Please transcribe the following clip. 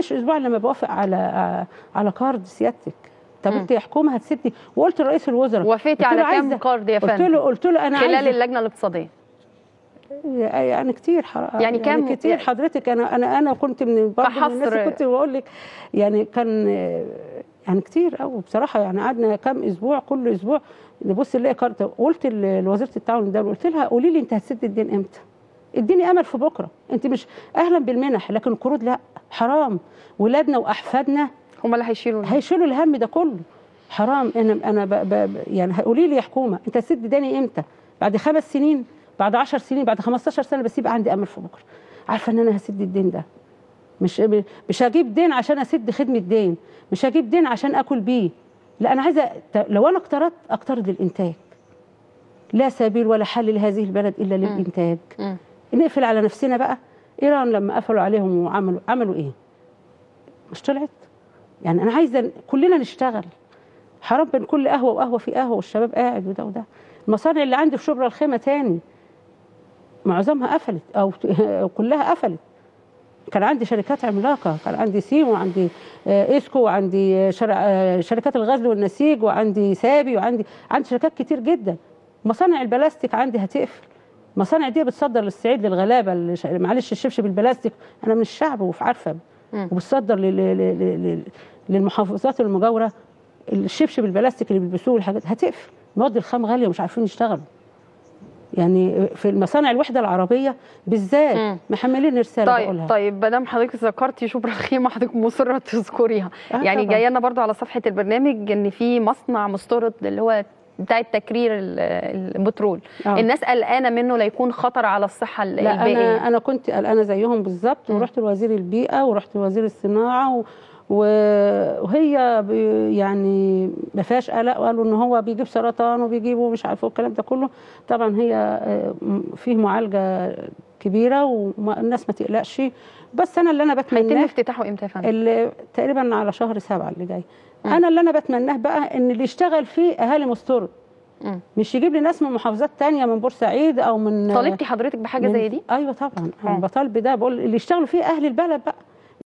مش أسبوع لما بوافق على على قرض سيادتك. طب أنت يا حكومة هتسدي وقلت لرئيس الوزراء. وافقتي قلت على كام قرض يا قلت فندم؟ له قلت له أنا خلال عايزة اللجنة الاقتصادية. يعني كتير حر... يعني كام- يعني كتير حضرتك. أنا أنا أنا كنت من برضه من الناس كنت بقول لك يعني كان يعني كتير قوي بصراحة. يعني قعدنا كام أسبوع كل أسبوع نبص نلاقي قرض قلت لوزيرة التعاون الدولي قلت لها قولي لي أنت هتسد الدين إمتى؟ اديني امل في بكره. انت مش أهلا بالمنح لكن القروض لا حرام. ولادنا واحفادنا هم اللي هيشيلوا. هيشيلوا الهم ده كله. حرام. أنا أنا ب ب يعني قولي لي يا حكومة انت هتسد داني إمتى؟ بعد خمس سنين بعد 10 سنين بعد 15 سنة بس يبقى عندي امل في بكره. عارفة ان أنا هسد الدين ده. مش مش هجيب دين عشان اسد خدمة دين. مش هجيب دين عشان اكل بيه. لا أنا عايزة لو أنا اقترضت اقترض للإنتاج. لا سبيل ولا حل لهذه البلد إلا للإنتاج. نقفل على نفسنا بقى. إيران لما قفلوا عليهم وعملوا عملوا إيه؟ مش طلعت؟ يعني أنا عايزة كلنا نشتغل. حرام بين كل قهوة وقهوة في قهوة والشباب قاعد وده وده. المصانع اللي عندي في شبرا الخيمة تاني. معظمها قفلت أو كلها قفلت. كان عندي شركات عملاقة كان عندي سيم وعندي آه، إسكو وعندي آه، آه، شركات الغزل والنسيج وعندي سابي وعندي عندي شركات كتير جدا. مصانع البلاستيك عندي هتقفل. المصانع دي بتصدر للصعيد للغلابة ش- معلش الشبشب البلاستيك. أنا من الشعب وفي عارفه. وبتصدر لل- لل- لل- للمحافظات المجاورة. الشبشب البلاستيك اللي بيلبسوه والحاجات هتقفل. المواد الخام غالية ومش عارفين يشتغلوا. يعني في المصانع الوحدة العربية بالذات. محملين رسالة بقولها. طيب طيب ما دام حضرتك ذكرتي شبرا الخيمة حضرتك مصرة تذكريها. آه يعني. جاية لنا برضو على صفحة البرنامج إن في مصنع مستورد اللي هو بتاع التكرير ال- البترول آه. الناس قلقانة منه لا يكون خطر على الصحة ال- لا البيئية أنا أنا كنت قلقانة زيهم بالظبط. ورحت لوزير البيئة ورحت لوزير الصناعة و... وهي يعني ما فيهاش قلق وقالوا إن هو بيجيب سرطان وبيجيبوا مش عارفه الكلام ده كله طبعا هي آه، فيه معالجة كبيرة والناس ما تقلقش بس أنا اللي أنا هيتم بتمناه افتتاحه إمتى يا فندم؟ اللي تقريبا على شهر سبعة اللي جاي مم. أنا اللي أنا بتمناه بقى إن اللي يشتغل فيه أهالي مستورد. مش يجيب لي ناس من محافظات تانية من بورسعيد أو من طالبتي حضرتك بحاجة من- زي دي؟ أيوه طبعا. أنا بطالب بده بقول اللي يشتغلوا فيه أهل البلد بقى